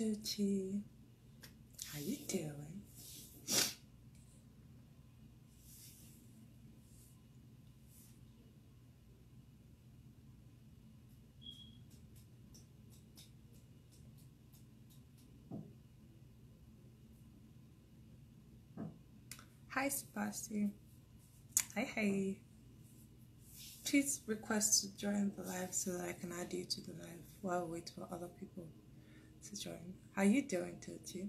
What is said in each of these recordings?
Tochi. How you doing? Hi, Sebastian. Hi, hey. Please request to join the live so that I can add you to the live while we wait for other people to join. How you doing, Tochi?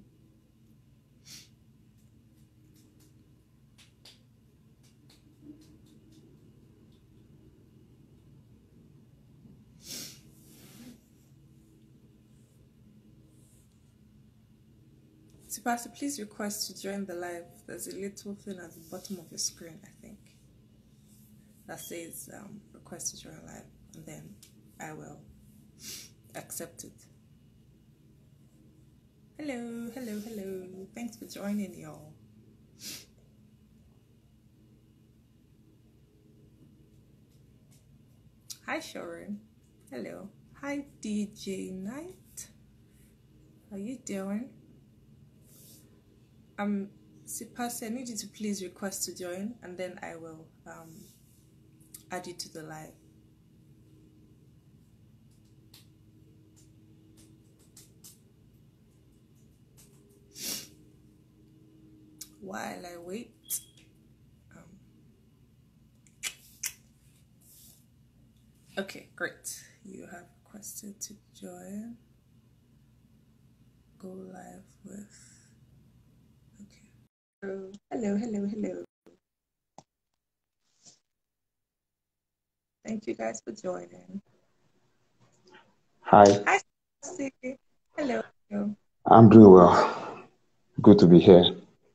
Sebastian, please request to join the live. There's a little thing at the bottom of your screen, I think, that says um, request to join live, and then I will accept it. Hello, hello, hello. Thanks for joining, y'all. Hi, Sharon. Hello. Hi, DJ Knight. How you doing? Um, Sipasi, I need you to please request to join, and then I will um add you to the live. While I wait, um, okay, great. You have requested to join. Go live with. Okay. Hello, hello, hello, hello. Thank you guys for joining. Hi, Hi, Hello. hello. I'm doing well. Good to be here.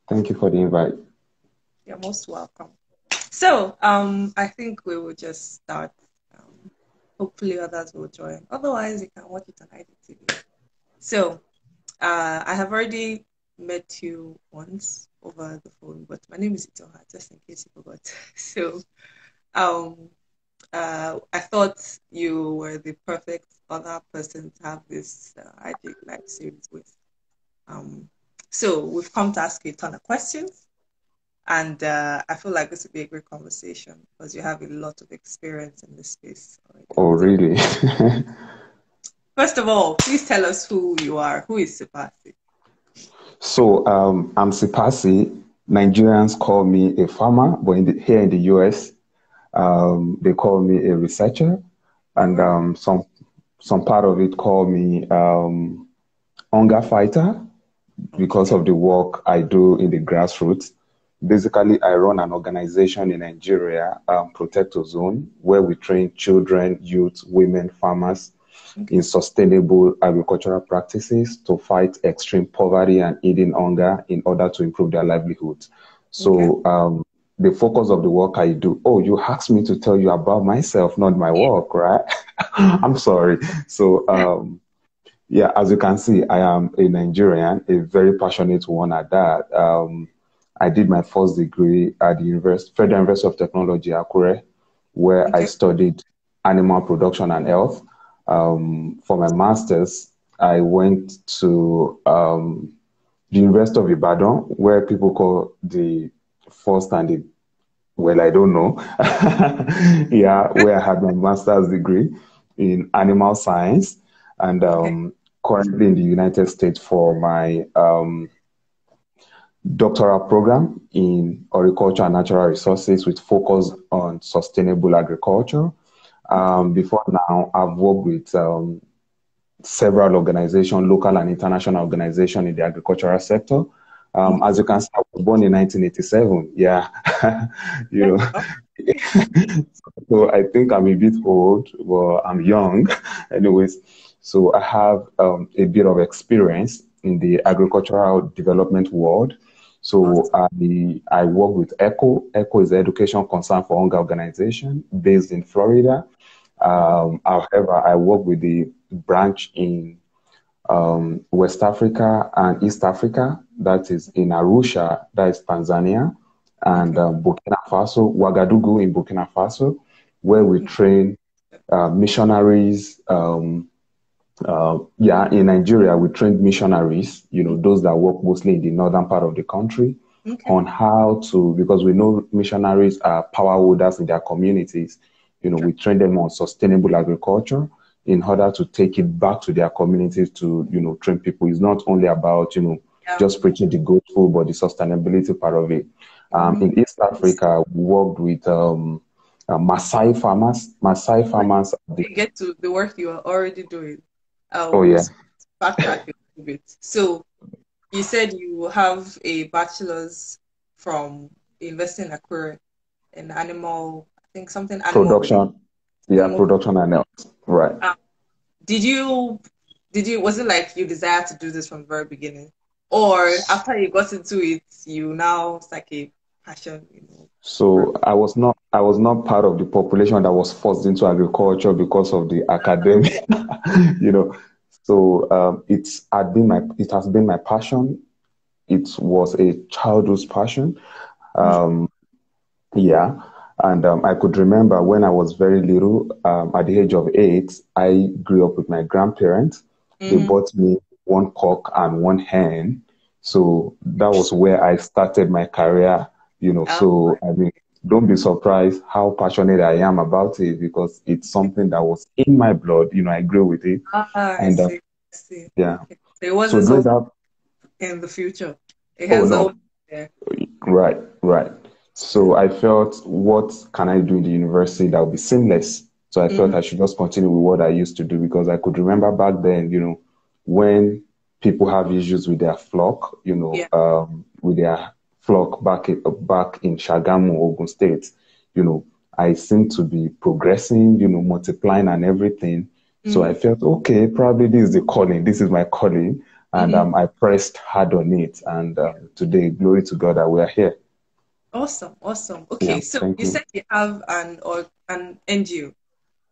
Thank you for the invite. You're most welcome. So, um, I think we will just start. Um, hopefully, others will join. Otherwise, you can watch it on IGTV. So, uh, I have already met you once over the phone, but my name is Itoha, just in case you forgot. So, um, uh, I thought you were the perfect other person to have this uh, IG live series with. Um, so, we've come to ask you a ton of questions. And uh, I feel like this would be a great conversation because you have a lot of experience in this space already. Oh, really? first of all, please tell us who you are. Who is Sipasi? So, um, I'm Sipasi. Nigerians call me a farmer, but in the, here in the US, um, they call me a researcher, and um, some some part of it call me um, hunger fighter because of the work I do in the grassroots. Basically, I run an organization in Nigeria, um, Zone, where we train children, youth, women, farmers Okay. in sustainable agricultural practices to fight extreme poverty and eating hunger in order to improve their livelihoods. Okay. So, um, the focus of the work I do. Oh, you asked me to tell you about myself, not my work, right? I'm sorry. So, um, yeah, as you can see, I am a Nigerian, a very passionate one at that. Um, I did my first degree at the University, Federal University of Technology, Akure, where I studied animal production and health. Um, for my master's, I went to um, the University of Ibadan, where people call the first and the well, I don't know. yeah, where I had my master's degree in animal science, and Okay. um, currently in the United States for my um, doctoral program in agriculture and natural resources with focus on sustainable agriculture. Um, before now, I've worked with um, several organizations, local and international organizations in the agricultural sector. Um, as you can see, I was born in 1987. Yeah, you know, so I think I'm a bit old, but I'm young. Anyways, so I have um, a bit of experience in the agricultural development world. So. I I work with ECHO. ECHO is the Education Concern for Hunger organization based in Florida. Um, however, I work with the branch in um, West Africa and East Africa, that is in Arusha, that is Tanzania, and um, Burkina Faso, Ouagadougou in Burkina Faso, where we train uh, missionaries, um, uh, yeah, in Nigeria, we trained missionaries, you know, those that work mostly in the northern part of the country, okay. on how to, because we know missionaries are power holders in their communities, you know, we train them on sustainable agriculture in order to take it back to their communities to, you know, train people. It's not only about, you know, yeah. just preaching the gospel, but the sustainability part of it. Um, mm-hmm. In East Africa, we worked with um, uh, Maasai farmers. Maasai farmers. They get to the work you are already doing. Um, oh yeah. Backtrack a bit. So you said you have a bachelor's from investing in Akure in animal, I think something animal. Production. Yeah, animal. production animals. Right. Um, did you, did you, was it like you desired to do this from the very beginning? Or after you got into it, you now, it's like a you know? So I was not I was not part of the population that was forced into agriculture because of the academic, you know. So um, it's had been my it has been my passion. It was a childhood's passion. Um, yeah, and um, I could remember when I was very little, um, at the age of eight, I grew up with my grandparents. Mm-hmm. They bought me one cock and one hen. So that was where I started my career you know. Oh, so I mean, don't be surprised how passionate I am about it because it's something that was in my blood. You know, I grew with it. Ah, and, uh, I see. I see. Yeah. Okay. So it wasn't so that, in the future. It has oh, no. yeah. Right, right. So I felt, what can I do in the university that would be seamless? So I mm-hmm. thought I should just continue with what I used to do because I could remember back then, you know, when people have issues with their flock, you know, yeah. um, with their flock back in, back in Shagamu, Ogun State, you know, I seem to be progressing, you know, multiplying and everything. Mm-hmm. So I mm. felt, okay, probably this is the calling. This is my calling. And mm-hmm. um, I pressed hard on it. And uh, today, glory to God that we are here. Awesome, awesome. Okay, yeah, so you, you, said you have an or an NGO,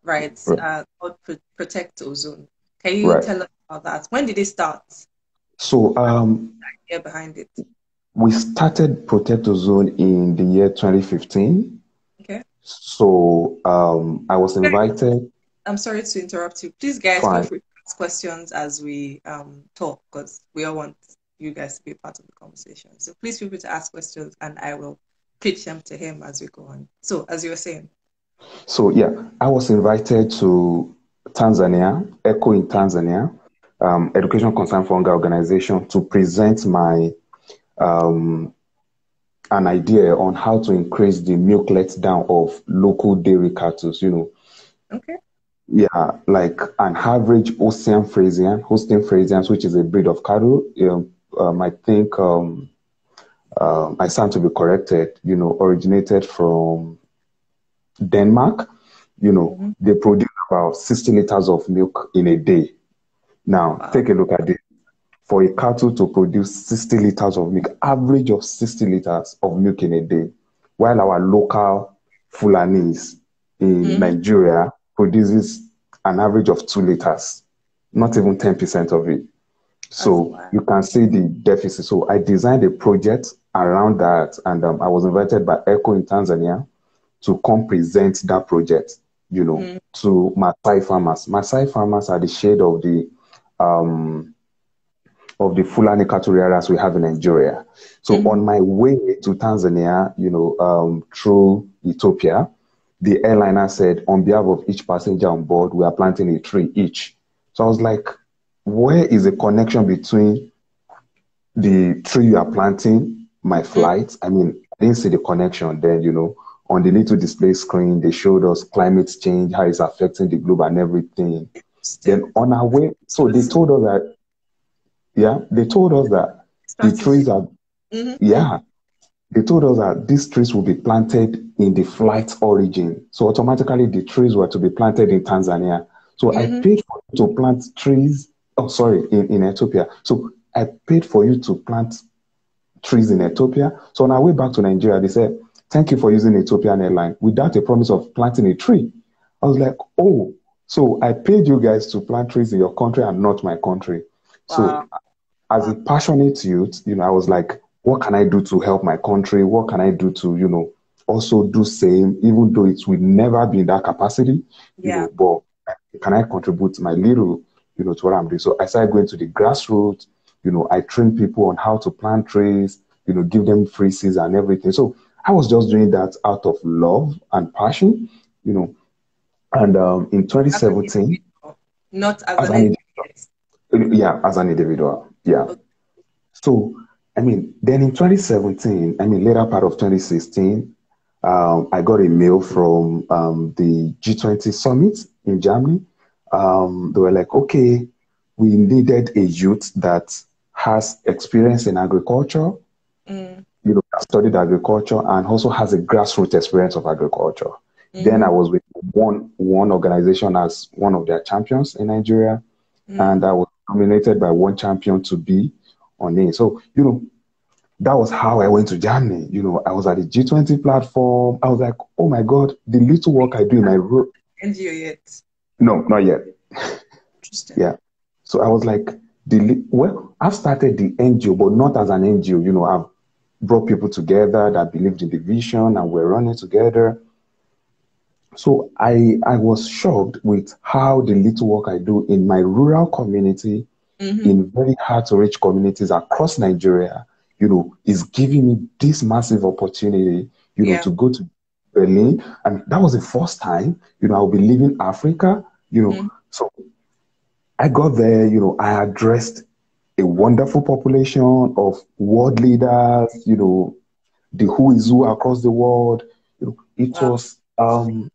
right? right. Uh, called Protect Ozone. Can you right. tell us about that? When did it start? So, um, the idea behind it we started Protect Ozone in the year 2015. Okay. So um, I was invited. I'm sorry to interrupt you. Please, guys, feel free to ask questions as we um, talk because we all want you guys to be part of the conversation. So please feel free to ask questions and I will pitch them to him as we go on. So, as you were saying. So, yeah, I was invited to Tanzania, ECHO in Tanzania, um, Education Concern for Hunger Organization, to present my um, an idea on how to increase the milk letdown of local dairy cattle, you know. Okay. Yeah, like an average Holstein Friesian, Holstein Friesians, which is a breed of cattle. You know, um, I think um, um, I stand to be corrected. You know, originated from Denmark. You know, mm-hmm. they produce about 60 liters of milk in a day. Now, wow. take a look at this for a cattle to produce 60 liters of milk, average of 60 liters of milk in a day, while our local Fulanis in mm-hmm. Nigeria produces an average of two liters, not even 10% of it. So you can see the deficit. So I designed a project around that, and um, I was invited by ECHO in Tanzania to come present that project, you know, mm. to Maasai farmers. Maasai farmers are the shade of the um, of the Fulani cattle areas we have in Nigeria. So mm-hmm. on my way to Tanzania, you know, um, through Ethiopia, the airliner said, on behalf of each passenger on board, we are planting a tree each. So I was like, where is the connection between the tree you are planting, my mm. flight? I mean, I didn't see the connection then, you know. On the little display screen, they showed us climate change, how it's affecting the globe and everything. Then on our way, so they told us that yeah, they told us that the trees are, mm-hmm. yeah, they told us that these trees will be planted in the flight origin. So automatically the trees were to be planted in Tanzania. So mm-hmm. I paid for you to plant trees. Oh, sorry, in, in Ethiopia. So I paid for you to plant trees in Ethiopia. So on our way back to Nigeria, they said, thank you for using Ethiopian airline without a promise of planting a tree. I was like, oh, so I paid you guys to plant trees in your country and not my country. Wow. So as a passionate youth, you know, I was like, what can I do to help my country? What can I do to, you know, also do same, even though it will never be in that capacity. Yeah. You know, but can I contribute my little you know, to what I'm doing. So I started going to the grassroots. You know, I train people on how to plant trees. You know, give them free seeds and everything. So I was just doing that out of love and passion. You know, and um, in 2017, not as, as an, individual. Yeah, as an individual. Yeah. So I mean, then in 2017, I mean, later part of 2016, um, I got a mail from um, the G20 summit in Germany. Um, they were like, okay, we needed a youth that has experience in agriculture, mm. you know, studied agriculture, and also has a grassroots experience of agriculture. Mm. Then I was with one one organization as one of their champions in Nigeria, mm. and I was nominated by one champion to be on it. So, you know, that was how I went to Germany. You know, I was at the G20 platform. I was like, oh my God, the little work I do in my room. NGO yet? No, not yet. Interesting. yeah. So I was like, the well, I've started the NGO, but not as an NGO. You know, I've brought people together that believed in the vision and we're running together. So I I was shocked with how the little work I do in my rural community mm-hmm. in very hard to reach communities across Nigeria, you know, is giving me this massive opportunity, you know, yeah. to go to Berlin. And that was the first time, you know, I'll be leaving Africa, you know. Mm-hmm. So I got there, you know, I addressed a wonderful population of world leaders, you know, the who is who across the world. You know, it wow. was um,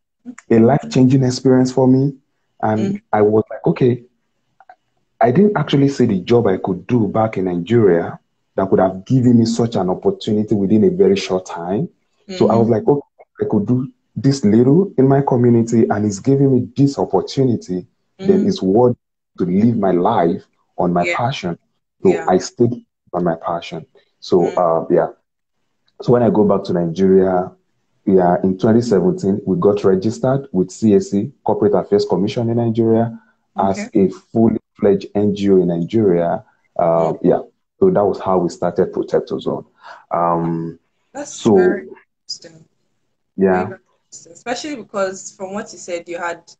a life changing experience for me. And mm-hmm. I was like, okay, I didn't actually see the job I could do back in Nigeria that could have given me such an opportunity within a very short time. Mm-hmm. So I was mm-hmm. like, okay, I could do this little in my community and it's giving me this opportunity, mm-hmm. then it's worth to live my life on my yeah. passion. So yeah. I stayed on my passion. So mm-hmm. uh, yeah. So when I go back to Nigeria, yeah, in 2017, we got registered with CAC, Corporate Affairs Commission in Nigeria, okay. as a fully fledged NGO in Nigeria. Uh, yeah, so that was how we started Protect Ozone. Um, That's so, very interesting. Yeah. Very interesting. Especially because from what you said, you had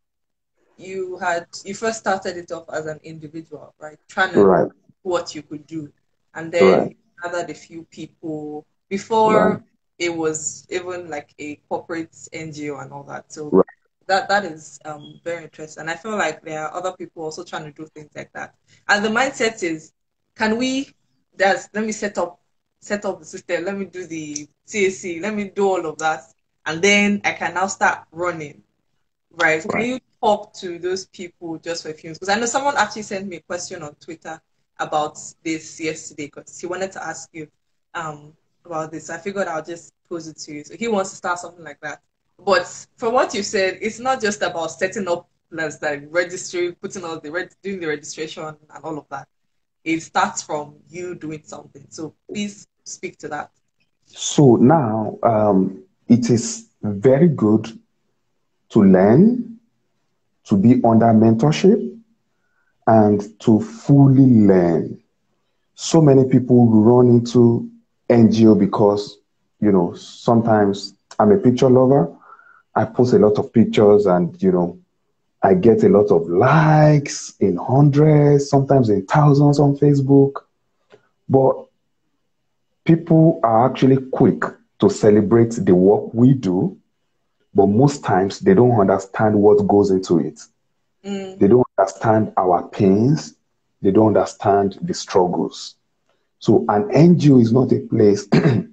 you had you first started it off as an individual, right? Trying to right. what you could do, and then right. gathered a few people before right. It was even like a corporate NGO and all that. So right that that is um, very interesting. And I feel like there are other people also trying to do things like that. And the mindset is, can we? There's let me set up set up the system. Let me do the CAC. Let me do all of that, and then I can now start running. Right? right. Can you talk to those people just for a few? Because I know someone actually sent me a question on Twitter about this yesterday because he wanted to ask you um, about this. I figured I'll just pose it to you. So he wants to start something like that. But from what you said, it's not just about setting up plans like registering, putting all the doing the registration and all of that. It starts from you doing something. So please speak to that. So now um, it is very good to learn, to be under mentorship, and to fully learn. So many people run into NGO because, you know, sometimes I'm a picture lover. I post a lot of pictures and, you know, I get a lot of likes in hundreds, sometimes in thousands on Facebook. But people are actually quick to celebrate the work we do, but most times they don't understand what goes into it. Mm. They don't understand our pains. They don't understand the struggles. So an NGO is not a place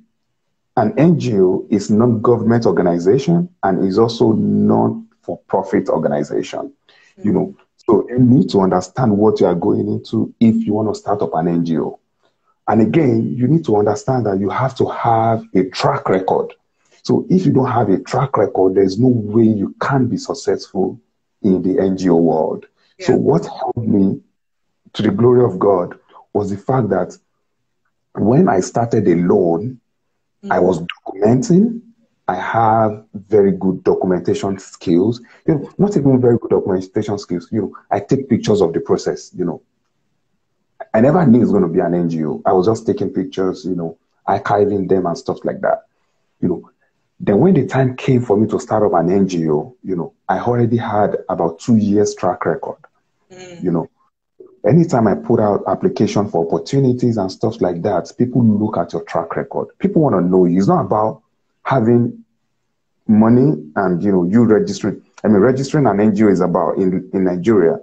An NGO is non-government organization and is also non-for-profit organization. Mm-hmm. You know, so you need to understand what you are going into if you want to start up an NGO. And again, you need to understand that you have to have a track record. So if you don't have a track record, there's no way you can be successful in the NGO world. Yeah. So what helped me to the glory of God was the fact that when I started alone, Mm-hmm. I was documenting. I have very good documentation skills. You know, not even very good documentation skills. You know, I take pictures of the process. You know, I never knew it was going to be an NGO. I was just taking pictures. You know, archiving them and stuff like that. You know, then when the time came for me to start up an NGO, you know, I already had about two years track record. Mm. You know, anytime I put out application for opportunities and stuff like that, people look at your track record. People want to know you. It's not about having money and you know you registering. I mean, registering an NGO is about in in Nigeria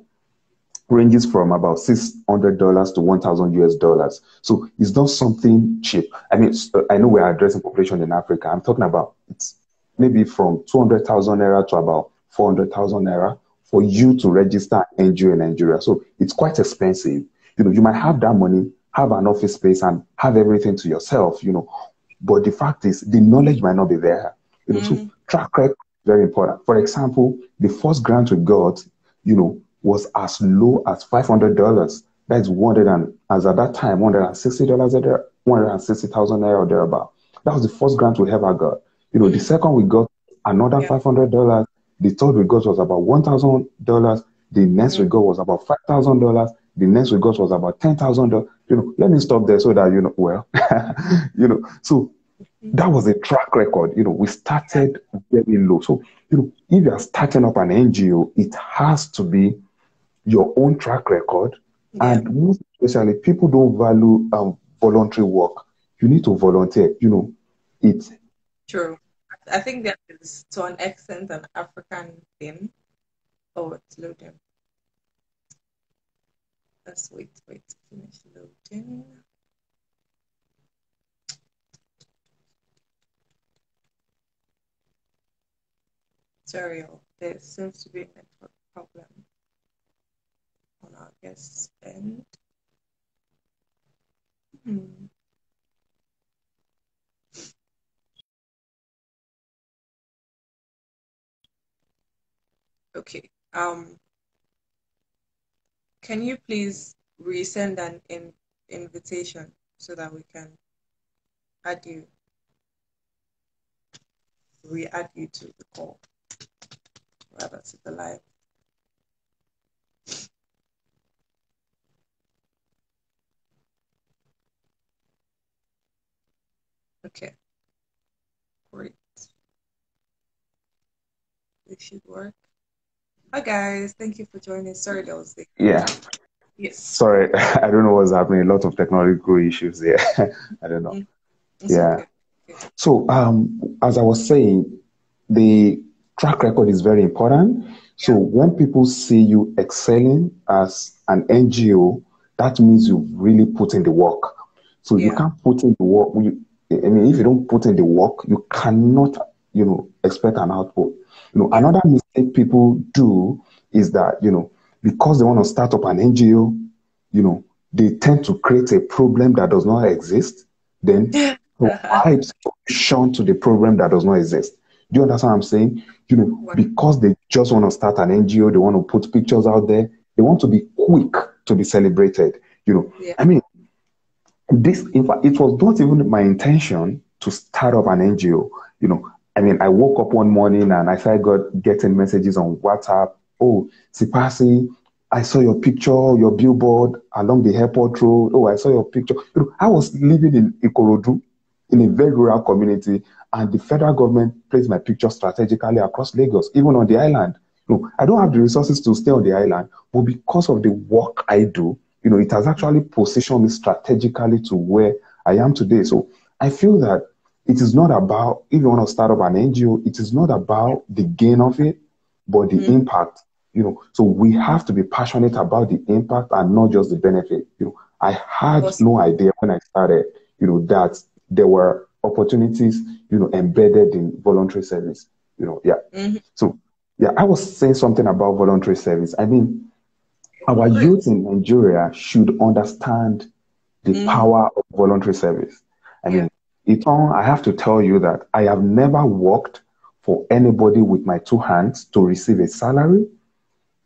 ranges from about six hundred dollars to one thousand US dollars. So it's not something cheap. I mean, uh, I know we're addressing population in Africa. I'm talking about it's maybe from two hundred thousand naira to about four hundred thousand naira for you to register NGO in Nigeria. So it's quite expensive. You know, you might have that money, have an office space, and have everything to yourself. You know, but the fact is, the knowledge might not be there. You know, mm. so track record very important. For example, the first grant we got, you know, was as low as five hundred dollars. That's one hundred and as at that time, one hundred and sixty dollars a day, one hundred and sixty thousand naira or thereabout. That was the first grant we ever got. You know, the second we got another yeah. five hundred dollars. The third we got was about one thousand dollars. The next we got was about five thousand dollars. The next we got was about ten thousand dollars. You know, let me stop there so that you know. Well, you know, so that was a track record. You know, we started very low. So you know, if you are starting up an NGO, it has to be your own track record. Yeah. And most especially, people don't value um, voluntary work. You need to volunteer. You know, it's true. I think that is to an extent an African thing. Oh, it's loading. Let's wait, wait, finish loading. Sorry, there seems to be a network problem on our guest's end. Hmm. Okay. Um, can you please resend an in invitation so that we can add you, re-add you to the call, rather to the live. Okay. Great. This should work. Hi guys, thank you for joining. Sorry that was the Yeah. Yes. Sorry, I don't know what's happening. A lot of technological issues there. I don't know. Mm. yeah. Okay. Okay. So um as I was saying, the track record is very important. So yeah. when people see you excelling as an NGO, that means you've really put in the work. So yeah. you can't put in the work. I mean, if you don't put in the work, you cannot, you know, expect an output. You know, another mistake people do is that, you know, because they want to start up an NGO, you know, they tend to create a problem that does not exist, then provide solution to the problem that does not exist. Do you understand what I'm saying? You know, because they just want to start an NGO, they want to put pictures out there, they want to be quick to be celebrated. You know, yeah. I mean, this, in fact, it was not even my intention to start up an NGO. You know, I mean, I woke up one morning and I started getting messages on WhatsApp. Oh, Sipasi, I saw your picture, your billboard along the airport road. Oh, I saw your picture. I was living in Ikorodu, in a very rural community, and the federal government placed my picture strategically across Lagos, even on the island. You know, I don't have the resources to stay on the island, but because of the work I do, you know, it has actually positioned me strategically to where I am today. So I feel that it is not about, if you want to start up an NGO, it is not about the gain of it, but the mm-hmm. impact. You know, so we have to be passionate about the impact and not just the benefit. You know, I had no idea when I started, you know, that there were opportunities, you know, embedded in voluntary service. You know, yeah. Mm-hmm. So, yeah, I was saying something about voluntary service. I mean, our youth in Nigeria should understand the mm-hmm. power of voluntary service. I mean, Iton, I have to tell you that I have never worked for anybody with my two hands to receive a salary,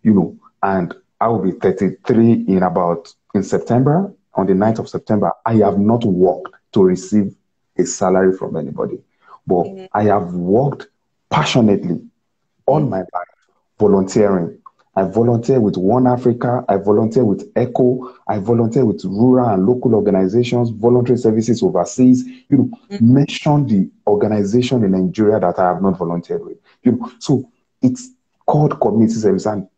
you know, and I will be 33 in about in September, on the 9th of September. I have not worked to receive a salary from anybody, but mm-hmm. I have worked passionately all my life, volunteering, I volunteer with One Africa. I volunteer with ECHO. I volunteer with rural and local organizations, voluntary services overseas. You know, mm-hmm. mention the organization in Nigeria that I have not volunteered with. You know, so it's called community service. And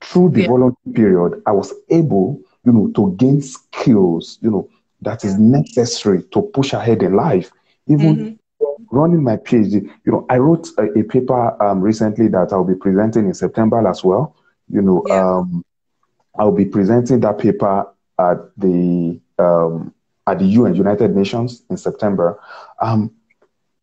through the yeah. voluntary period, I was able you know, to gain skills, you know, that is necessary to push ahead in life. Even mm-hmm. running my PhD, you know, I wrote a, a paper um, recently that I'll be presenting in September as well. You know, yeah. um, I'll be presenting that paper at the um, at the UN United Nations in September. Um,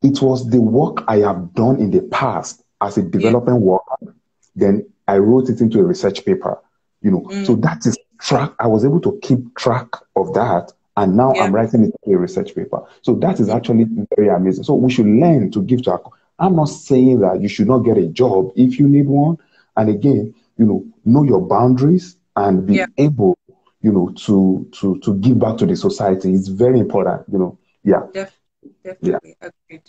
it was the work I have done in the past as a development yeah. worker. Then I wrote it into a research paper. You know, mm. so that is track. I was able to keep track of that and now yeah. I'm writing it in a research paper. So that is actually very amazing. So we should learn to give to our. I'm not saying that you should not get a job if you need one. And again, you know, know your boundaries and be yeah. able, you know, to to to give back to the society. It's very important. You know, yeah. Definitely, definitely yeah. agreed.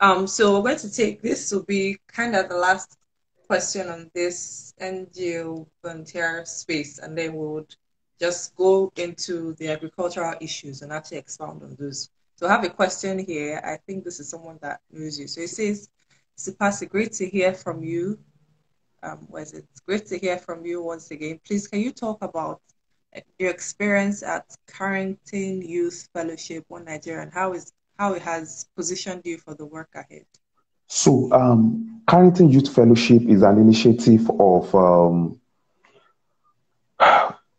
Um, so we're going to take this to be kind of the last question on this NGO volunteer space, and then we would just go into the agricultural issues and actually expound on those. So I have a question here. I think this is someone that knows you. So it says, Sipasi, great to hear from you. Um, was it great to hear from you once again? Please, can you talk about your experience at Carrington Youth Fellowship One Nigeria and how is how it has positioned you for the work ahead? So, um, Carrington Youth Fellowship is an initiative of um,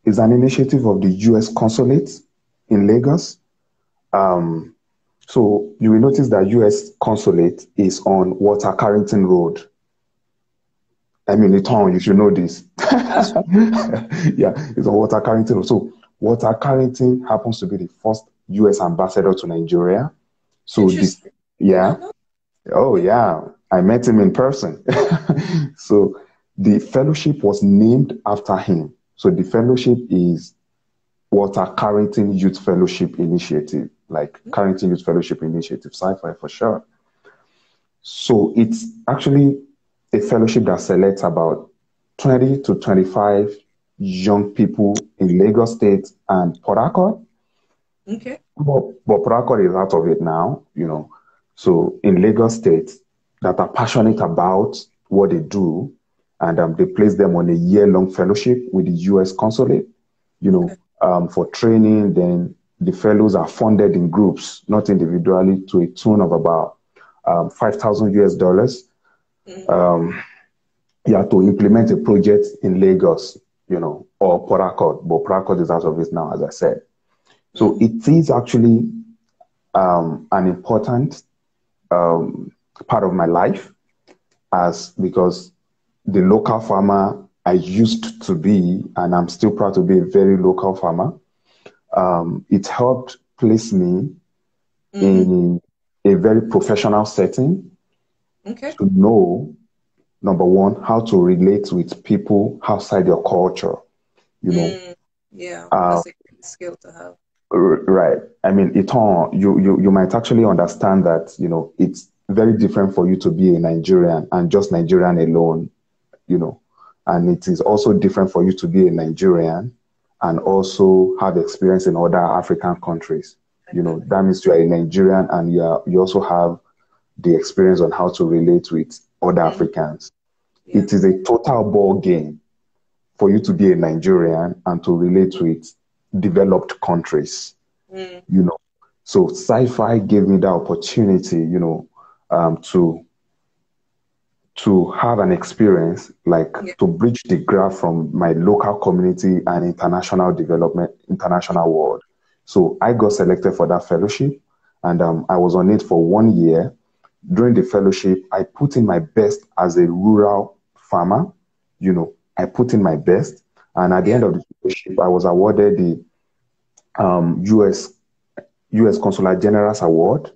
is an initiative of the U.S. Consulate in Lagos. Um, so you will notice that U.S. Consulate is on Walter Carrington Road. I mean, the town, you should know this. yeah, it's on Walter Carrington. So Walter Carrington happens to be the first U.S. ambassador to Nigeria. So this, yeah. Oh, yeah. I met him in person. so the fellowship was named after him. So the fellowship is Walter Carrington Youth Fellowship Initiative, like mm-hmm. Carrington Youth Fellowship Initiative, CYFI for sure. So it's actually a fellowship that selects about 20 to 25 young people in Lagos State and Port Harcourt. Okay. But, but Port Harcourt is out of it now, you know. So in Lagos State that are passionate about what they do and um, they place them on a year-long fellowship with the U.S. consulate, you know, um, for training. Then the fellows are funded in groups, not individually, to a tune of about um, five thousand US dollars. Mm-hmm. Um, yeah, to implement a project in Lagos, you know, or Port Harcourt, but Port Harcourt is out of it now, as I said. So it is actually um, an important um, part of my life, as because the local farmer I used to be, and I'm still proud to be a very local farmer. Um, it helped place me mm. in a very professional setting okay. to know, number one, how to relate with people outside your culture. You know, mm. yeah, uh, that's a great skill to have. Right. I mean, it you, you you might actually understand that you know it's very different for you to be a Nigerian and just Nigerian alone you know, and it is also different for you to be a Nigerian and also have experience in other African countries. You know, that means you are a Nigerian and you, are, you also have the experience on how to relate with other Africans. Yeah. It is a total ball game for you to be a Nigerian and to relate with developed countries. Mm. You know, so CYFI gave me the opportunity, you know, um, to to have an experience like yeah. to bridge the gap from my local community and international development, international world. So I got selected for that fellowship and um, I was on it for one year. During the fellowship, I put in my best as a rural farmer. You know, I put in my best. And at the end of the fellowship, I was awarded the um, US US Consular General's Award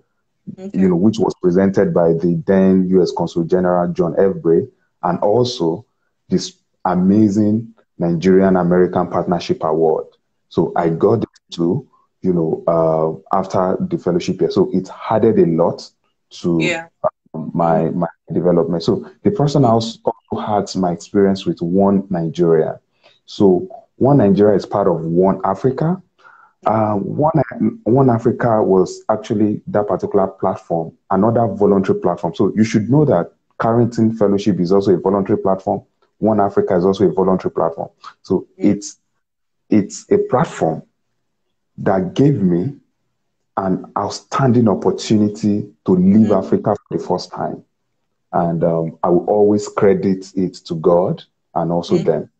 okay. you know, which was presented by the then U.S. Consul General John F. Bray, and also this amazing Nigerian American Partnership Award. So I got it too, you know, uh, after the fellowship year. So it added a lot to yeah. um, my my development. So the person also had my experience with One Nigeria. So One Nigeria is part of One Africa, uh, one, one Africa was actually that particular platform, another voluntary platform. So you should know that Carrington Fellowship is also a voluntary platform. One Africa is also a voluntary platform. So it's it's a platform that gave me an outstanding opportunity to leave mm-hmm. Africa for the first time. And um, I will always credit it to God and also mm-hmm. them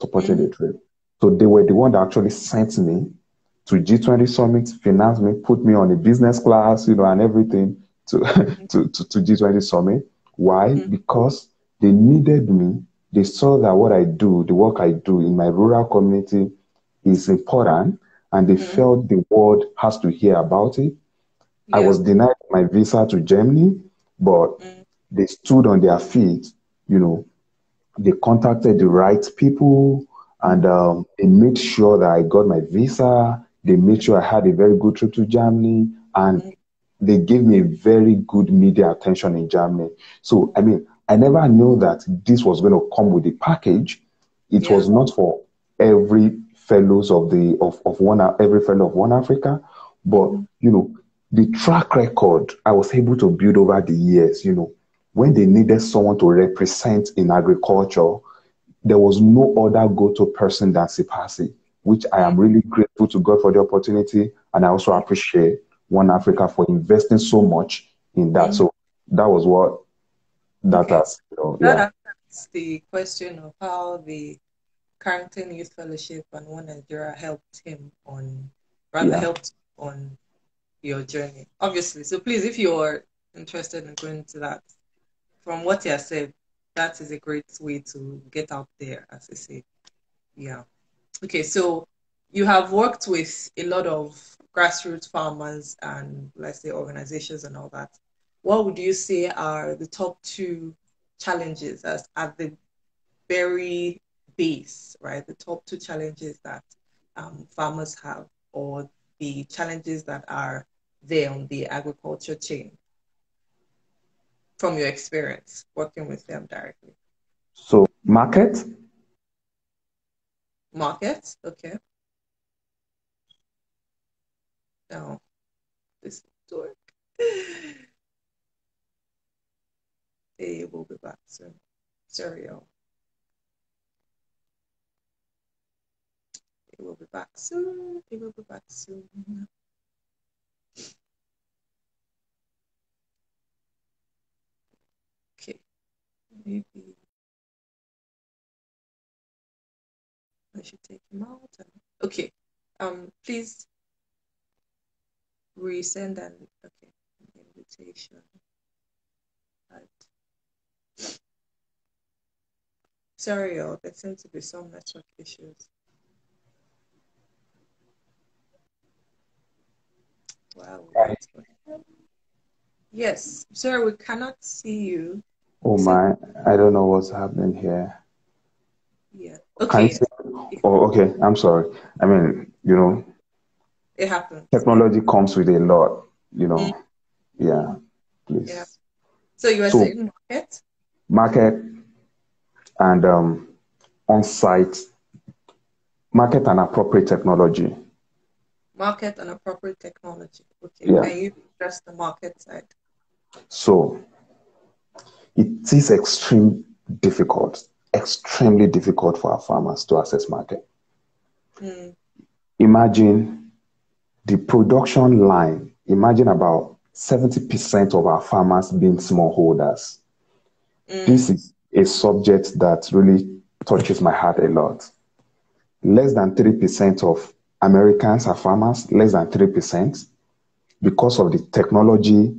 supporting mm-hmm. the trip. So they were the one that actually sent me to G20 Summit, financed me, put me on a business class, you know, and everything to, mm-hmm. to, to, to, G20 Summit. Why? Mm-hmm. Because they needed me. They saw that what I do, the work I do in my rural community is important and they mm-hmm. felt the world has to hear about it. Yeah. I was denied my visa to Germany, but mm. they stood on their feet, you know, they contacted the right people and um, they made sure that I got my visa. They made sure I had a very good trip to Germany and mm. they gave me very good media attention in Germany. So, I mean, I never knew that this was going to come with a package. It yeah. was not for every fellows of the of, of one every fellow of one Africa, but mm-hmm. you know the track record I was able to build over the years. You know when they needed someone to represent in agriculture, there was no other go-to person than Sipasi, which I am really grateful to God for the opportunity, and I also appreciate One Africa for investing so much in that. Mm-hmm. So that was what that okay. has. You know, that yeah. the question of how the Carrington Youth Fellowship and One Nigeria helped him on, rather yeah. helped on your journey, obviously. So please, if you're interested in going to that, from what you have said, that is a great way to get out there, as I say. Yeah. Okay, so you have worked with a lot of grassroots farmers and let's say organizations and all that. What would you say are the top two challenges as at the very base, right? The top two challenges that um, farmers have, or the challenges that are there on the agriculture chain from your experience working with them directly? So, market. Market, okay. No, this work. Hey, we'll be back soon. Sorry, y'all. It will be back soon. It will be back soon. Okay. Maybe I should take him out. Okay. Um, please resend an okay invitation. Sorry, y'all. There seems to be some network issues. Wow. Yes, sir, we cannot see you. Oh my, I don't know what's happening here. Yeah. Okay. Oh, okay. I'm sorry. I mean, you know, it happens. Technology comes with a lot, you know. Mm. Yeah. Please. Yeah. So you are so, saying market? Market and um, on-site market and appropriate technology market and appropriate technology. Okay, yeah. can you address the market side? So it is extremely difficult, extremely difficult for our farmers to access market. Mm. Imagine the production line. Imagine about 70% of our farmers being smallholders. Mm. This is a subject that really touches my heart a lot. Less than 3% of Americans are farmers, less than 3%, because of the technology.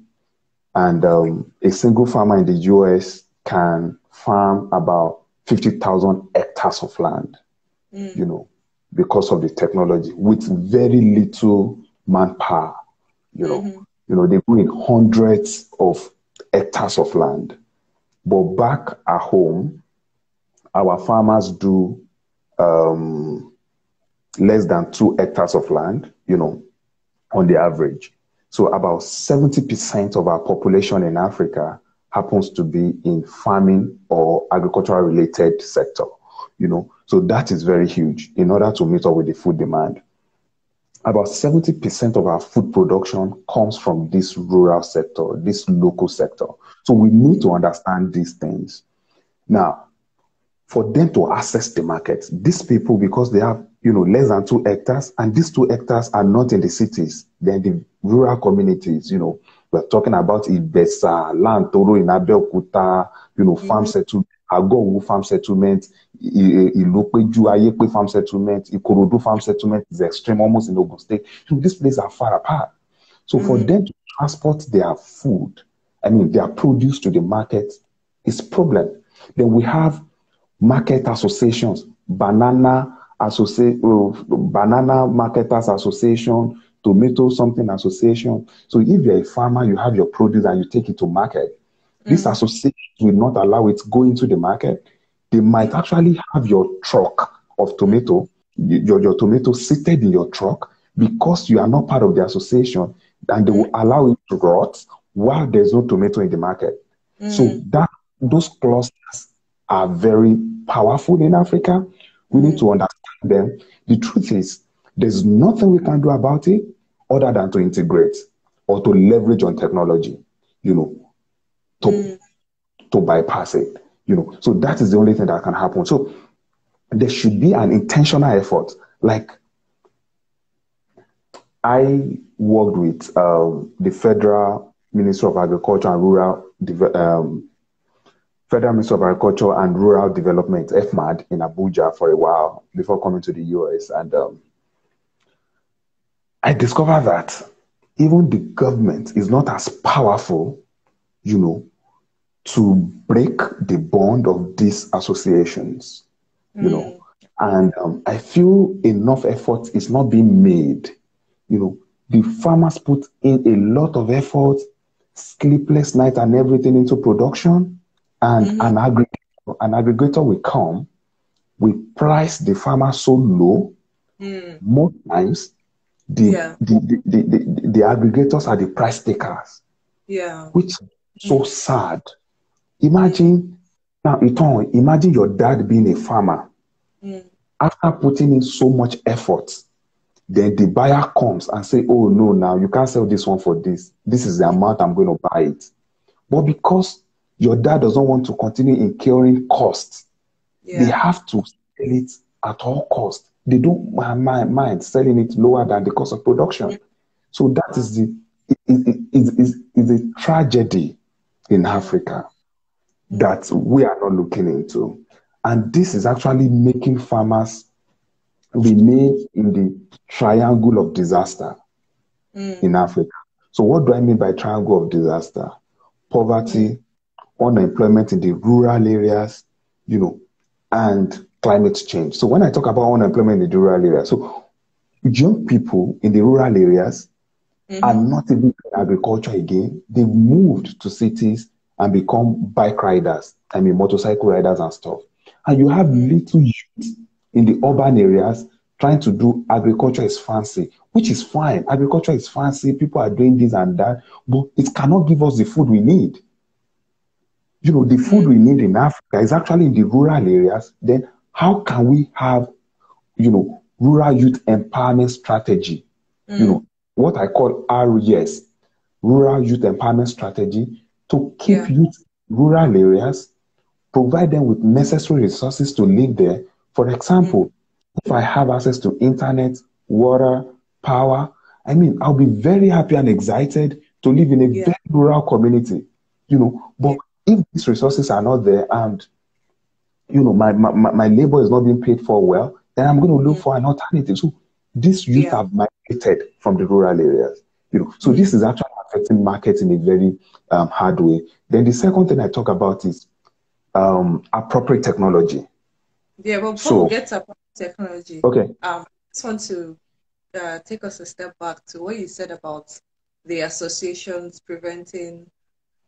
And um, a single farmer in the US can farm about 50,000 hectares of land, mm. you know, because of the technology with very little manpower, you know. Mm-hmm. You know, they go in hundreds of hectares of land. But back at home, our farmers do um, less than two hectares of land, you know, on the average. So about 70% of our population in Africa happens to be in farming or agricultural related sector, you know. So that is very huge in order to meet up with the food demand. About 70% of our food production comes from this rural sector, this local sector. So we need to understand these things. Now, for them to access the market, these people, because they have you know, less than two hectares, and these two hectares are not in the cities, they're in the rural communities, you know. We're talking about Ibesa, Lantoro in Abeokuta, you know, farm Mhm. settlement, Agowu farm settlement, Ilopeju, Ayepe farm settlement, Ikorodu farm settlement is extreme, almost in Ogun State. So these places are far apart. So for Mhm. them to transport their food, I mean, their produce to the market is problem. Then we have market associations, banana associate, uh, banana marketers association, tomato something association. So if you're a farmer, you have your produce and you take it to market. This Mhm. association will not allow it go into the market. They might actually have your truck of tomato, your, your tomato seated in your truck because you are not part of the association and they will allow it to rot while there's no tomato in the market. So Mm. that those clusters are very powerful in Africa. We need to understand them. The truth is, there's nothing we can do about it other than to integrate or to leverage on technology, you know, to, Mm. to bypass it. You know, so that is the only thing that can happen. So there should be an intentional effort. Like I worked with um, the Federal Ministry of Agriculture and Rural um, Federal Ministry of Agriculture and Rural Development (FMAD) in Abuja for a while before coming to the US, and um, I discovered that even the government is not as powerful, you know, to break the bond of these associations, you know. And um, I feel enough effort is not being made. You know, the farmers put in a lot of effort, sleepless night and everything into production, and an aggregator, an aggregator will come, we price the farmer so low, Mm. most times the, Yeah. the, the, the, the, the aggregators are the price takers Yeah. which is so sad. Imagine now, Iton, imagine your dad being a farmer. Mm. After putting in so much effort, then the buyer comes and say, "Oh no, now you can't sell this one for this. This is the amount I'm going to buy it." But because your dad doesn't want to continue incurring costs, they have to sell it at all costs. They don't mi- mi- mind selling it lower than the cost of production. So that is the it, it, is- is a tragedy in Africa that we are not looking into. And this is actually making farmers remain in the triangle of disaster Mm. in Africa. So, what do I mean by triangle of disaster? Poverty, unemployment in the rural areas, you know, and climate change. So, when I talk about unemployment in the rural areas, so young people in the rural areas mm-hmm. are not even in agriculture again. They've moved to cities and become bike riders, I mean, motorcycle riders and stuff. And you have mm-hmm. little youth in the urban areas trying to do agriculture is fancy, which is fine. Agriculture is fancy. People are doing this and that, but it cannot give us the food we need. You know, the food we hmm. need in Africa is actually in the rural areas. Then how can we have, you know, rural youth empowerment strategy? You hmm. know, what I call RES, Rural Youth Empowerment Strategy, to keep Yeah. youth in rural areas, provide them with necessary resources to live there. For example, hmm. if I have access to internet, water, power, I mean, I'll be very happy and excited to live in a Yeah. very rural community, you know. But if these resources are not there and, you know, my, my, my labor is not being paid for well, then I'm going to look for an alternative. So these youth Yeah. have migrated from the rural areas, you know. So this is actually affecting markets in a very um, hard way. Then the second thing I talk about is um, appropriate technology. Yeah, but before So- we get to technology, Okay. um, I just want to uh, take us a step back to what you said about the associations preventing,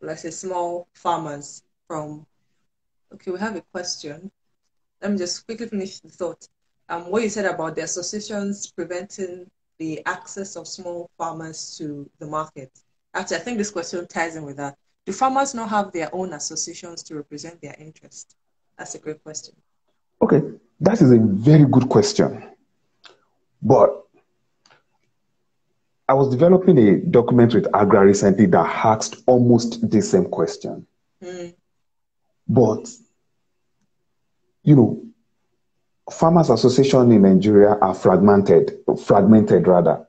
let's say, small farmers from. Okay, we have a question. Let me just quickly finish the thought. Um, what you said about the associations preventing the access of small farmers to the market. Actually, I think this question ties in with that. Do farmers not have their own associations to represent their interest? That's a great question. Okay, that is a very good question. But I was developing a document with Agra recently that asked almost the same question. Mm, But, you know, farmers association in Nigeria are fragmented, fragmented rather.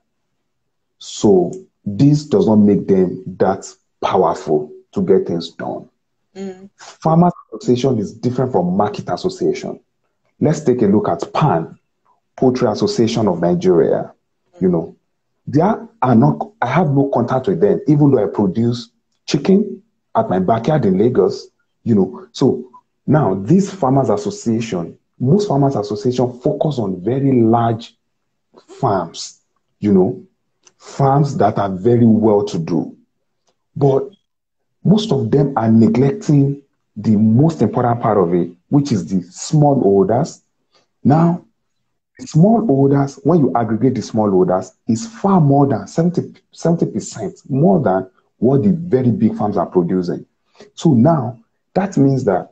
So this does not make them that powerful to get things done. Mm. Farmers association is different from market association. Let's take a look at PAN, Poultry Association of Nigeria. You know, there are not, I have no contact with them, even though I produce chicken at my backyard in Lagos, you know. So now this farmers association, most farmers association focus on very large farms, you know, farms that are very well to do. But most of them are neglecting the most important part of it, which is the small holders. Now, small holders, when you aggregate the small holders, is far more than 70, 70% more than what the very big farms are producing. So now that means that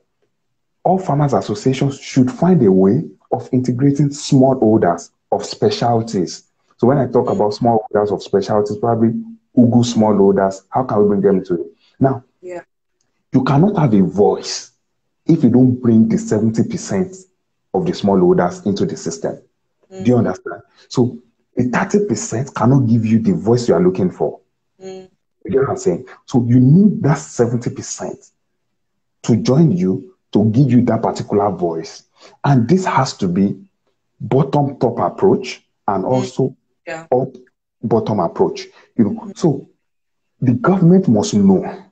all farmers associations should find a way of integrating small holders of specialties. So when I talk about small holders of specialties, probably Ugu small holders, how can we bring them to it? Now, yeah. you cannot have a voice if you don't bring the 70% of the small holders into the system. Mm. Do you understand? So the 30% cannot give you the voice you are looking for. Mm. You get what I'm saying? So you need that 70% to join you to give you that particular voice. And this has to be bottom top approach and mm. also yeah. up bottom approach. You know, mm-hmm. so the government must know.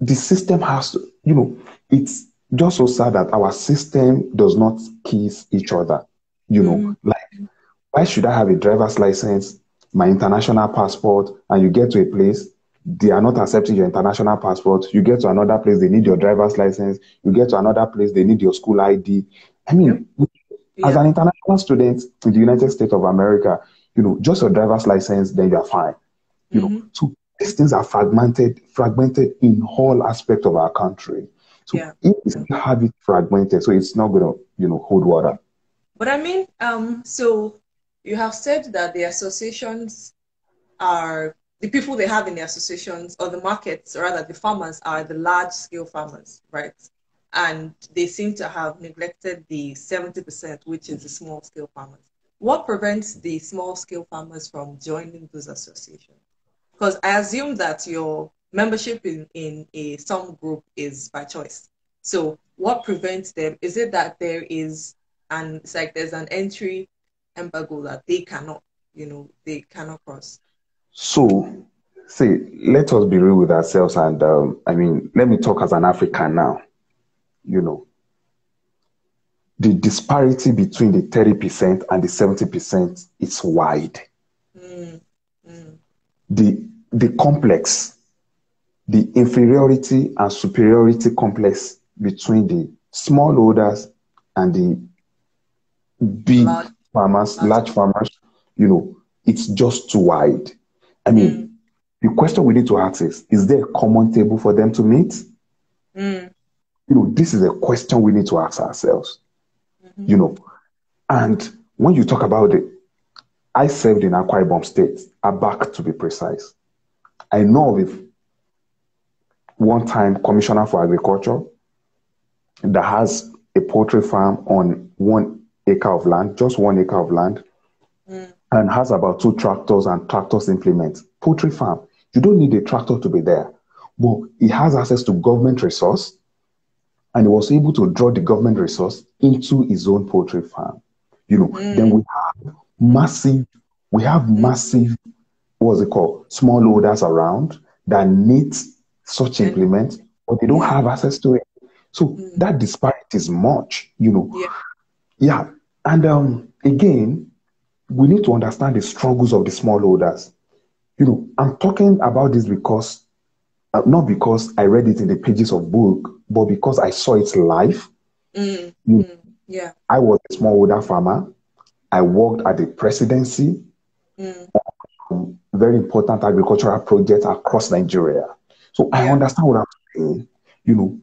The system has to, you know, it's just so sad that our system does not kiss each other. You know, mm-hmm. like why should I have a driver's license, my international passport, and you get to a place, they are not accepting your international passport. You get to another place, they need your driver's license. You get to another place, they need your school ID. I mean, yeah. as an international student in the United States of America, you know, just your driver's license, then you're fine. You mm-hmm. know, so these things are fragmented, fragmented in all aspects of our country. So yeah. if you have it fragmented, so it's not going to, you know, hold water. But I mean, um, so you have said that the associations are the people they have in the associations or the markets, or rather the farmers are the large scale farmers, right? And they seem to have neglected the 70%, which is the small scale farmers. What prevents the small scale farmers from joining those associations? Because I assume that your membership in, in a some group is by choice. So what prevents them? Is it that there is and it's like there's an entry embargo that they cannot, you know, they cannot cross? So, see, let us be real with ourselves. And um, I mean, let me talk as an African now. You know, the disparity between the 30% and the 70% is wide. Mm, mm. The, the complex, the inferiority and superiority complex between the smallholders and the big large. farmers, large farmers, you know, it's just too wide. I mean, mm. the question we need to ask is Is there a common table for them to meet? Mm. You know, this is a question we need to ask ourselves. Mm-hmm. You know, and when you talk about it, I served in Akwa Ibom State, Abak to be precise. I know of one time commissioner for agriculture that has a poultry farm on one acre of land, just one acre of land. Mm and has about two tractors and tractors implements. Poultry farm, you don't need a tractor to be there, but he has access to government resource and he was able to draw the government resource into his own poultry farm. You know, mm. then we have massive, we have mm. massive, what's it called, smallholders around that need such mm. implements, but they don't have access to it. So mm. that disparity is much, you know. Yeah. Yeah. And um, again, we need to understand the struggles of the smallholders. You know, I'm talking about this because, uh, not because I read it in the pages of book, but because I saw it live. Mm, you, mm, yeah. I was a smallholder farmer. I worked at the presidency mm. very important agricultural projects across Nigeria. So yeah. I understand what I'm saying. You know,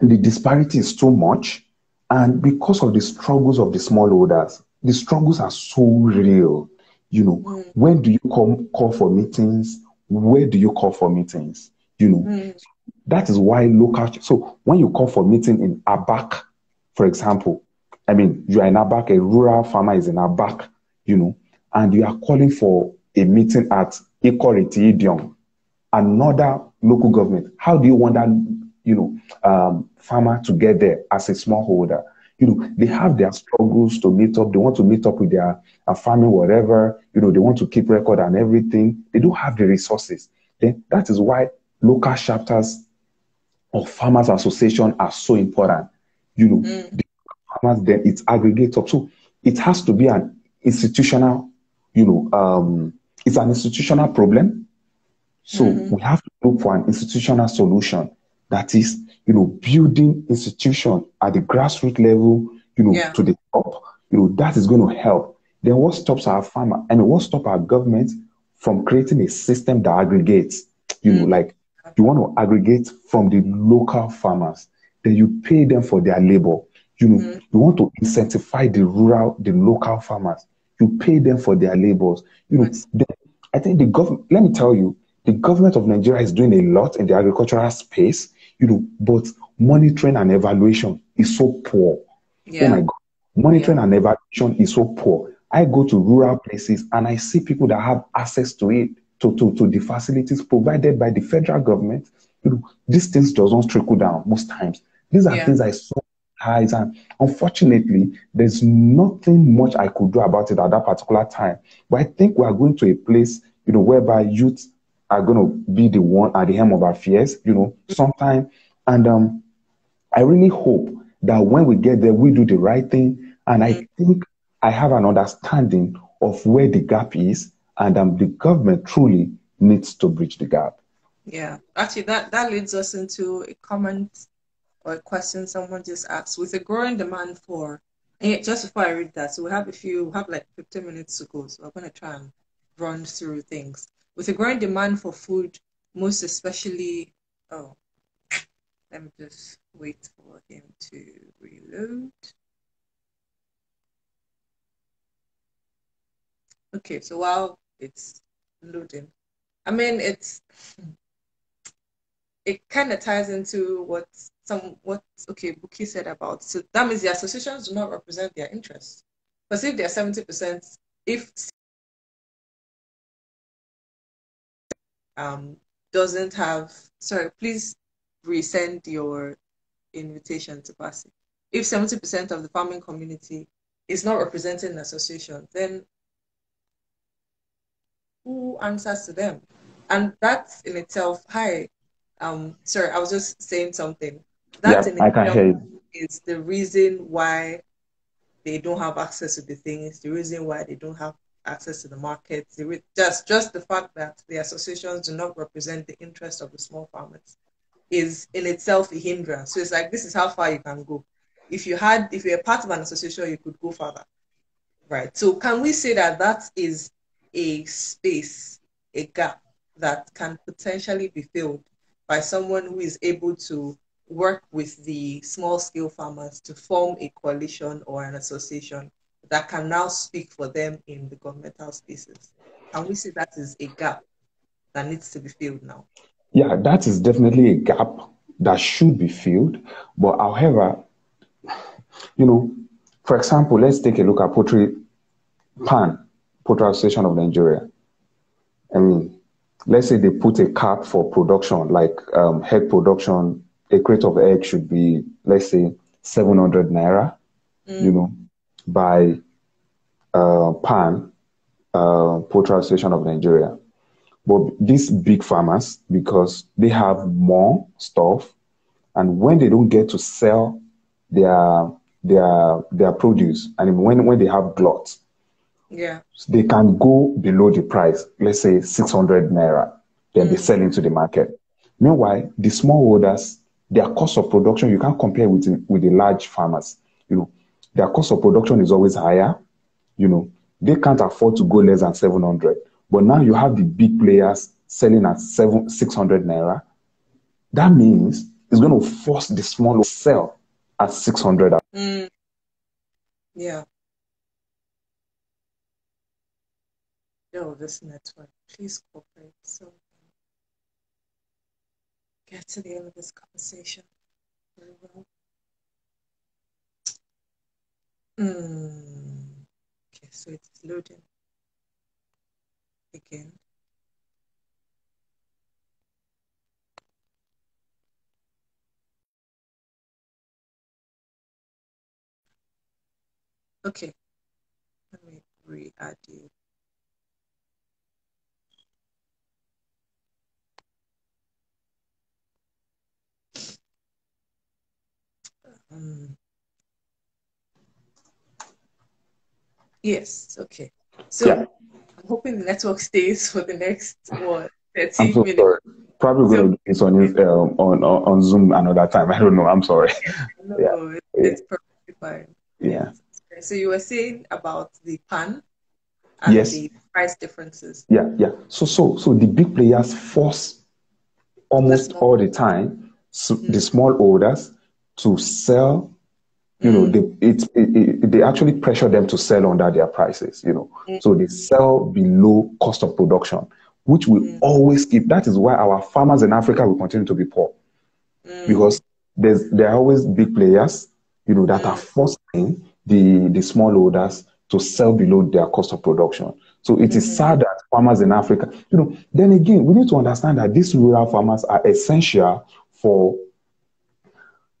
the disparity is too much. And because of the struggles of the smallholders, the struggles are so real. You know, mm. when do you come call for meetings? Where do you call for meetings? You know, mm. that is why local. So when you call for meeting in Abak, for example, I mean, you are in Abak, a rural farmer is in Abak, you know, and you are calling for a meeting at Equality Idiom, another local government. How do you want that, you know, um, farmer to get there as a smallholder? You know, they have their struggles to meet up. They want to meet up with their uh, farming, whatever. You know, they want to keep record and everything. They don't have the resources. Then that is why local chapters of farmers association are so important. You know, mm. the farmers then it's aggregates up. So it has to be an institutional, you know, um, it's an institutional problem. So mm-hmm. we have to look for an institutional solution that is, you know, building institution at the grassroots level, you know, yeah. to the top. You know, that is going to help. Then what stops our farmer and what stops our government from creating a system that aggregates, you mm-hmm. know, like you want to aggregate from the local farmers, then you pay them for their labor. You know, mm-hmm. you want to incentivize the rural, the local farmers. You pay them for their labors. You know, then I think the government, let me tell you, the government of Nigeria is doing a lot in the agricultural space, you know, but monitoring and evaluation is so poor. Oh yeah. Oh my God. Monitoring yeah. and evaluation is so poor. I go to rural places and I see people that have access to it, to, to, to the facilities provided by the federal government. You know, these things doesn't trickle down most times. These are yeah. things I saw highs and unfortunately there's nothing much I could do about it at that particular time. But I think we are going to a place, you know, whereby youth are going to be the one at the helm of our fears, you know, sometime. And um, I really hope that when we get there, we do the right thing. And I mm-hmm. think I have an understanding of where the gap is, and um, the government truly needs to bridge the gap. Yeah, actually, that that leads us into a comment or a question someone just asked. With a growing demand for, and just before I read that, so we have a few, we have like 15 minutes to go, so I'm going to try and run through things. With a growing demand for food, most especially, oh, let me just wait for him to reload. Okay, so while it's loading, I mean, it's, it kind of ties into what some, what, okay, Buki said about, so that means the associations do not represent their interests. Because if they're 70%, if um, doesn't have, sorry, please resend your invitation to pass it. If 70% of the farming community is not representing an association, then who answers to them? And that in itself, hi, um, sorry, I was just saying something. That yeah, in itself is the reason why they don't have access to the things, the reason why they don't have access to the market. Just just the fact that the associations do not represent the interest of the small farmers is in itself a hindrance. So it's like this is how far you can go. If you had, if you're part of an association, you could go further, right? So can we say that that is a space, a gap that can potentially be filled by someone who is able to work with the small scale farmers to form a coalition or an association that can now speak for them in the governmental spaces. Can we say that is a gap that needs to be filled now? Yeah, that is definitely a gap that should be filled. But however, you know, for example, let's take a look at Poultry PAN, Poultry Association of Nigeria. I mean, let's say they put a cap for production, like um, egg production, a crate of egg should be, let's say, 700 naira, mm. you know, by uh, PAN, uh, Poultry Association of Nigeria. But these big farmers, because they have more stuff, and when they don't get to sell their their their produce, and when when they have glut, yeah, they can go below the price. Let's say six hundred naira, then mm. they sell into the market. Meanwhile, the smallholders, their cost of production you can't compare with the, with the large farmers. You know, their cost of production is always higher. You know, they can't afford to go less than 700. But now you have the big players selling at seven, 600 naira. That means it's going to force the small sell at 600. Mm. Yeah. Yo, this network, please cooperate. So get to the end of this conversation very well. Mm. Okay, so it's loading again. Okay, let me re-add you. Um, yes, okay. So yeah. I'm hoping the network stays for the next what 30 so minutes. Sorry. Probably going to do this on, um, on, on Zoom another time. I don't know. I'm sorry. no, yeah. it's perfectly fine. Yeah. So you were saying about the pan and yes. the price differences. Yeah, yeah. So so so the big players force almost the all the time so mm-hmm. the smallholders to sell. You know, they it, it, it, they actually pressure them to sell under their prices. You know, mm-hmm. so they sell below cost of production, which will mm. always keep. That is why our farmers in Africa will continue to be poor mm. because there's there are always big players. You know that are mm. forcing the, the smallholders to sell below their cost of production. So it is sad that farmers in Africa, you know, then again, we need to understand that these rural farmers are essential for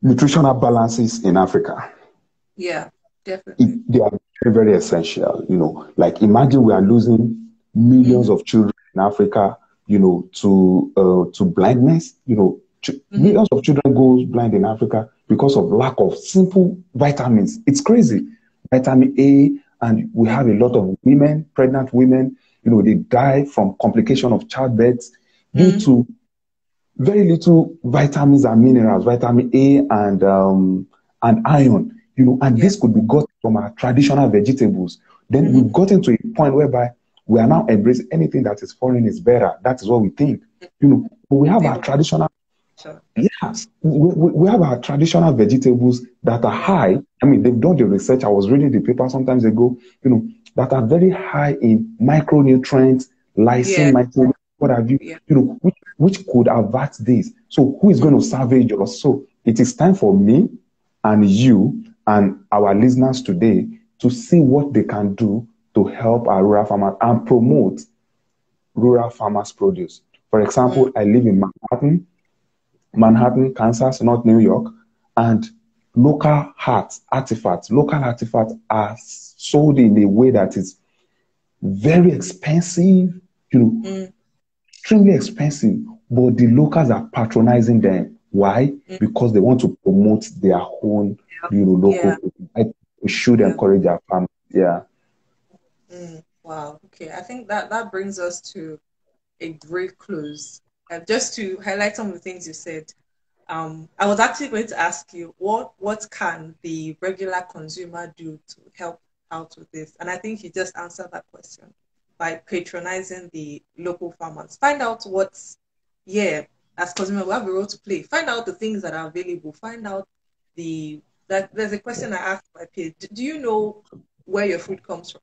nutritional balances in Africa. Yeah, definitely. It, they are very, very essential. You know, like imagine we are losing 1000000s mm-hmm. of children in Africa, you know, to uh, to blindness. You know, ch- mm-hmm. millions of children go blind in Africa because of lack of simple vitamins. It's crazy. Vitamin A, and we have a lot of women, pregnant women, you know, they die from complication of childbirth due mm. to very little vitamins and minerals, vitamin A and um, and iron, you know, and yeah. this could be got from our traditional vegetables. Then mm-hmm. we've gotten to a point whereby we are now embracing anything that is foreign is better. That is what we think. You know, we have our traditional so. Yes, we, we have our traditional vegetables that are high. I mean, they've done the research. I was reading the paper sometimes ago, you know, that are very high in micronutrients, lysine, yeah. what have you, yeah. you know, which, which could avert this. So who is going to salvage us? So it is time for me and you and our listeners today to see what they can do to help our rural farmers and promote rural farmers' produce. For example, I live in Manhattan. Manhattan, Kansas, not New York, and local arts, artifacts, local artifacts are sold in a way that is very expensive, you know, mm. extremely expensive, but the locals are patronizing them. Why? Mm. Because they want to promote their own, yeah. you know, local. Yeah. We should yeah. encourage our farmers. Yeah. Mm. Wow. Okay. I think that that brings us to a great close uh, just to highlight some of the things you said, um, I was actually going to ask you what what can the regular consumer do to help out with this, and I think you just answered that question by patronizing the local farmers. Find out what's yeah, as consumer, we have a role to play. Find out the things that are available. Find out the that there's a question I asked my peers. Do you know where your food comes from?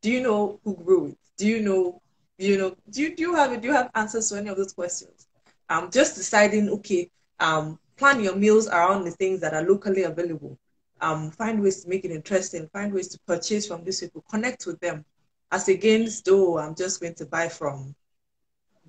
Do you know who grew it? Do you know you know, do you, do you have do you have answers to any of those questions? Um, just deciding, okay, um, plan your meals around the things that are locally available. Um, find ways to make it interesting. Find ways to purchase from these people. Connect with them, as against, oh, I'm just going to buy from,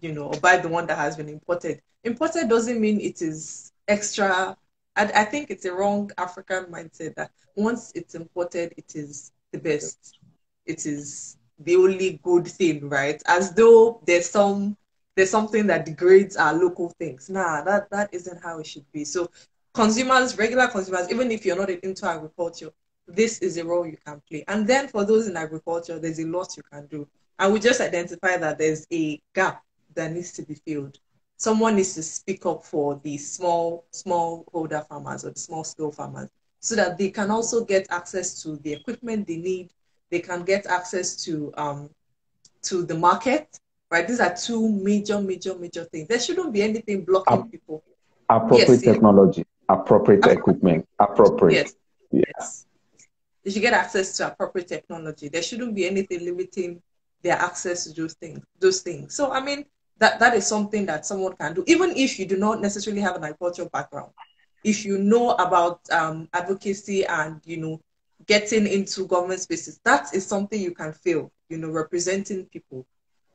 you know, or buy the one that has been imported. Imported doesn't mean it is extra. I, I think it's a wrong African mindset that once it's imported, it is the best. It is the only good thing, right? As though there's some there's something that degrades our local things. Nah, that that isn't how it should be. So consumers, regular consumers, even if you're not into agriculture, this is a role you can play. And then for those in agriculture, there's a lot you can do. And we just identify that there's a gap that needs to be filled. Someone needs to speak up for the small, small holder farmers or the small scale farmers so that they can also get access to the equipment they need they can get access to um, to the market. Right, these are two major, major, major things. There shouldn't be anything blocking Ap- people. Appropriate yes, technology, yeah. appropriate equipment, appropriate. Yes. Yeah. yes. They should get access to appropriate technology. There shouldn't be anything limiting their access to those things. Those things. So I mean, that that is something that someone can do, even if you do not necessarily have an agricultural background. If you know about um, advocacy and you know getting into government spaces, that is something you can feel, you know, representing people.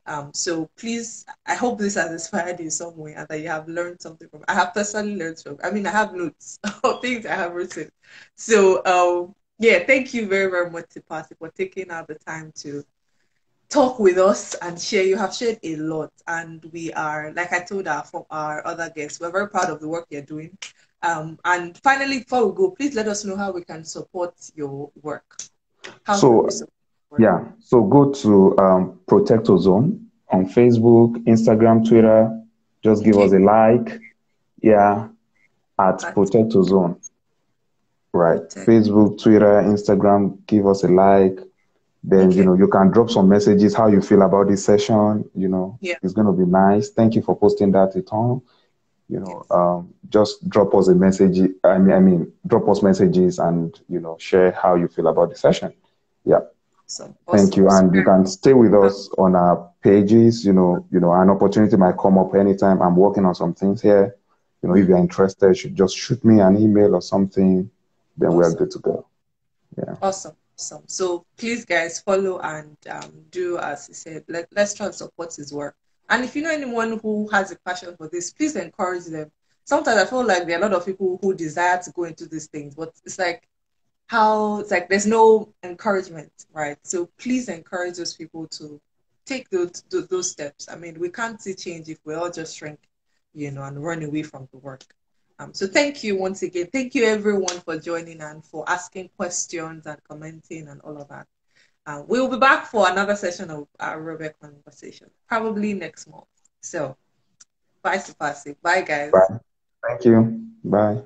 Um, so please, I hope this has inspired you in some way and that you have learned something from. I have personally learned from. I mean, I have notes of things I have written. So um, yeah, thank you very very much, to Sipasi, for taking out the time to talk with us and share. You have shared a lot, and we are, like I told our our other guests, we're very proud of the work you're doing. Um, and finally, before we go, please let us know how we can support your work. How so, yeah, so go to um, Protect Ozone on Facebook, Instagram, Twitter. Just give okay. us a like. Yeah, at right. Protect Ozone. Right. Protect. Facebook, Twitter, Instagram, give us a like. Then, okay. you know, you can drop some messages how you feel about this session. You know, yeah. it's going to be nice. Thank you for posting that, Iton you know, um, just drop us a message. I mean, I mean, drop us messages and you know, share how you feel about the session. Yeah. Awesome. Thank you, and you can stay with us on our pages. You know, you know, an opportunity might come up anytime. I'm working on some things here. You know, if you're interested, should just shoot me an email or something. Then awesome. we're good to go. Yeah. Awesome. Awesome. So please, guys, follow and um, do as he said. Let, let's try and support his work. And if you know anyone who has a passion for this, please encourage them. Sometimes I feel like there are a lot of people who desire to go into these things, but it's like how it's like there's no encouragement, right? So please encourage those people to take those those steps. I mean, we can't see change if we all just shrink, you know, and run away from the work. Um, so thank you once again. Thank you everyone for joining and for asking questions and commenting and all of that. Uh, we will be back for another session of our Aroebe conversation, probably next month. So, bye, Sipasi. Bye, guys. Bye. Thank you. Bye.